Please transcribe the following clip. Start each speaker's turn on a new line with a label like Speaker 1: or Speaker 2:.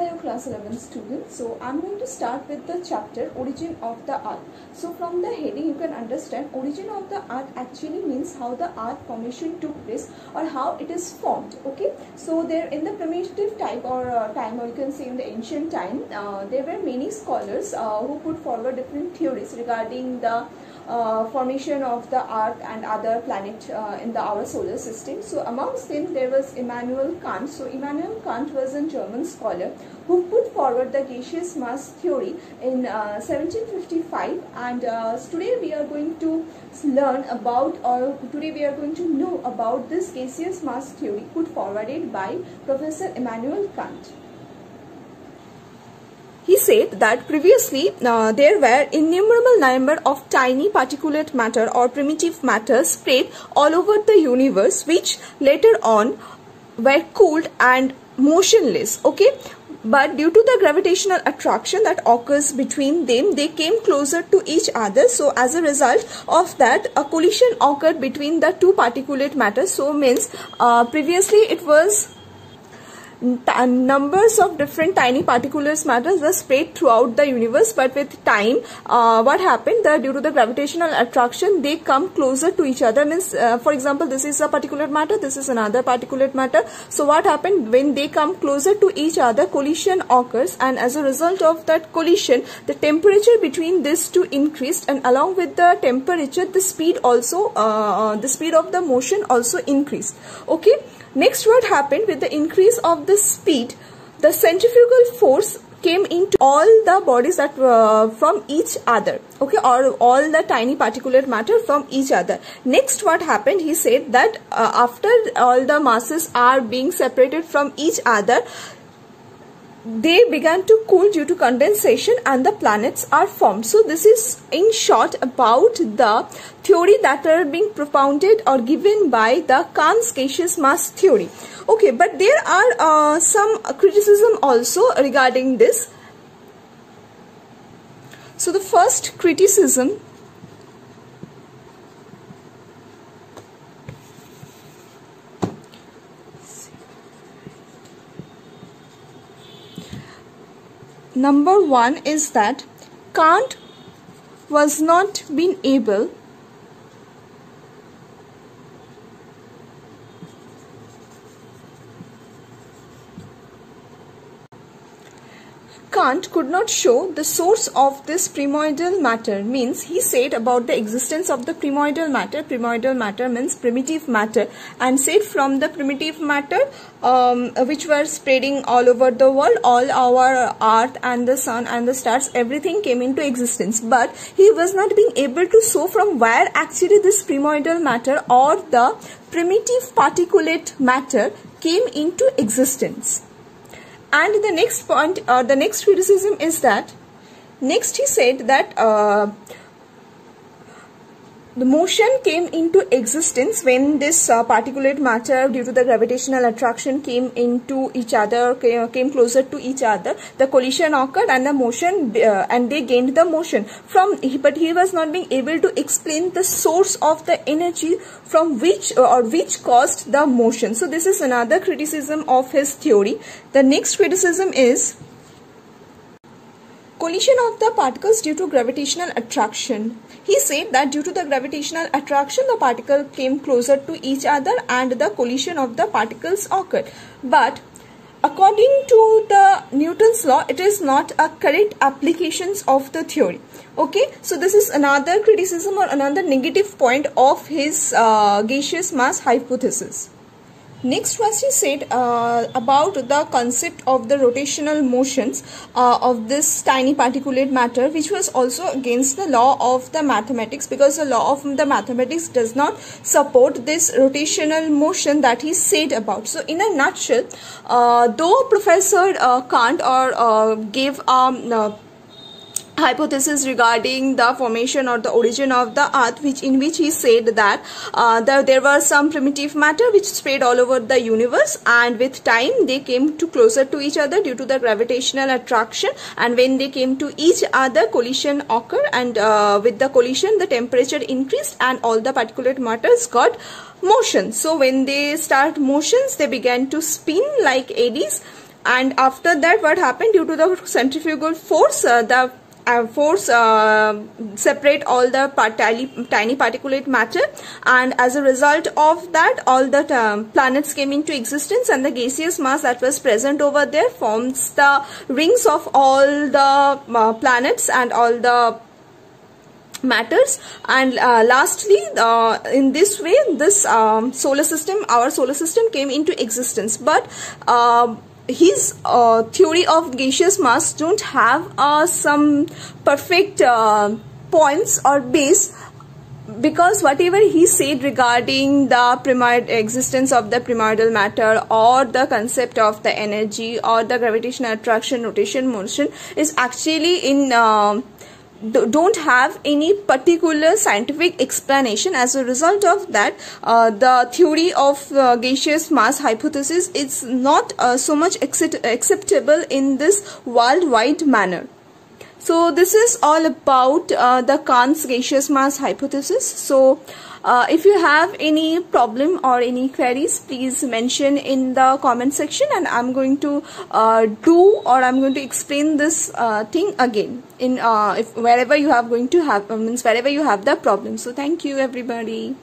Speaker 1: Hello class 11 students. So I'm going to start with the chapter origin of the earth. So from the heading you can understand origin of the earth actually means how the earth formation took place or how it is formed. Okay. So there in the primitive type or uh, time or you can say in the ancient time uh, there were many scholars uh, who put forward different theories regarding the formation of the earth and other planet uh, in the our solar system. So amongst them there was Immanuel Kant. So Immanuel Kant was a German scholar who put forward the gaseous mass theory in uh, 1755 and uh, today we are going to learn about or today we are going to know about this gaseous mass theory put forwarded by Professor Immanuel Kant said that previously uh, there were innumerable number of tiny particulate matter or primitive matter spread all over the universe which later on were cooled and motionless okay? But due to the gravitational attraction that occurs between them they came closer to each other. So as a result of that a collision occurred between the two particulate matter. So means uh, previously it was numbers of different tiny particles matters were spread throughout the universe but with time uh, what happened? That due to the gravitational attraction they come closer to each other. Means uh, for example this is a particulate matter this is another particulate matter. So what happened? When they come closer to each other collision occurs and as a result of that collision the temperature between these two increased and along with the temperature the speed also uh, the speed of the motion also increased. Okay Next what happened with the increase of the speed, the centrifugal force came into all the bodies that were from each other okay or all the tiny particulate matter from each other. Next what happened? He said that uh, after all the masses are being separated from each other they began to cool due to condensation and the planets are formed. So this is in short about the theory that are being propounded or given by the Kant's gaseous mass theory. Okay, but there are uh, some criticism also regarding this. So the first criticism number one is that Kant was not been able Kant could not show the source of this primordial matter means he said about the existence of the primordial matter. Primordial matter means primitive matter and said from the primitive matter um, which were spreading all over the world all our earth and the sun and the stars everything came into existence. But he was not being able to show from where actually this primordial matter or the primitive particulate matter came into existence and the next point or uh, the next criticism is that next he said that uh, the motion came into existence when this uh, particulate matter due to the gravitational attraction came into each other came closer to each other. The collision occurred and the motion uh, and they gained the motion. From but he was not being able to explain the source of the energy from which uh, or which caused the motion. So this is another criticism of his theory. The next criticism is collision of the particles due to gravitational attraction he said that due to the gravitational attraction, the particle came closer to each other and the collision of the particles occurred. But according to the Newton's law, it is not a correct applications of the theory. Okay, so this is another criticism or another negative point of his uh, gaseous mass hypothesis. Next was he said uh, about the concept of the rotational motions uh, of this tiny particulate matter which was also against the law of the mathematics because the law of the mathematics does not support this rotational motion that he said about. So in a nutshell, uh, though Professor uh, Kant or uh, gave um, uh, hypothesis regarding the formation or the origin of the earth which in which he said that uh, the, there was some primitive matter which spread all over the universe and with time they came to closer to each other due to the gravitational attraction. And when they came to each other collision occurred and uh, with the collision the temperature increased and all the particulate matters got motion. So when they start motions they began to spin like eddies. And after that what happened? Due to the centrifugal force uh, the uh, force uh, separate all the tiny, tiny particulate matter. And as a result of that all the um, planets came into existence and the gaseous mass that was present over there forms the rings of all the uh, planets and all the matters. And uh, lastly uh, in this way this um, solar system our solar system came into existence. But uh, his uh, theory of gaseous mass don't have uh, some perfect uh, points or base because whatever he said regarding the primordial existence of the primordial matter or the concept of the energy or the gravitational attraction rotation motion is actually in uh, don't have any particular scientific explanation as a result of that uh, the theory of uh, gaseous mass hypothesis is not uh, so much accept acceptable in this worldwide manner. So this is all about uh, the Kant's gaseous mass hypothesis. So uh, if you have any problem or any queries, please mention in the comment section and I'm going to uh, do or I'm going to explain this uh, thing again in uh, if wherever you have going to have means wherever you have the problem. So thank you everybody.